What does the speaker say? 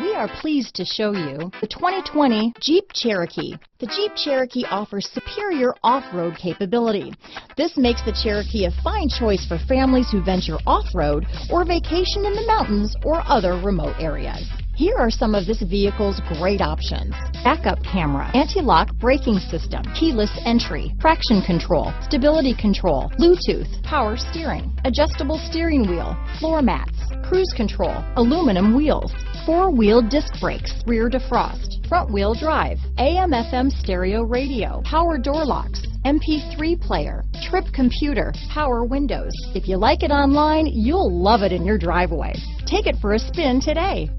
We are pleased to show you the 2020 Jeep Cherokee. The Jeep Cherokee offers superior off-road capability. This makes the Cherokee a fine choice for families who venture off-road or vacation in the mountains or other remote areas. Here are some of this vehicle's great options. Backup camera, anti-lock braking system, keyless entry, traction control, stability control, Bluetooth, power steering, adjustable steering wheel, floor mats, cruise control, aluminum wheels, four-wheel disc brakes, rear defrost, front wheel drive, AM FM stereo radio, power door locks, MP3 player, trip computer, power windows. If you like it online, you'll love it in your driveway. Take it for a spin today.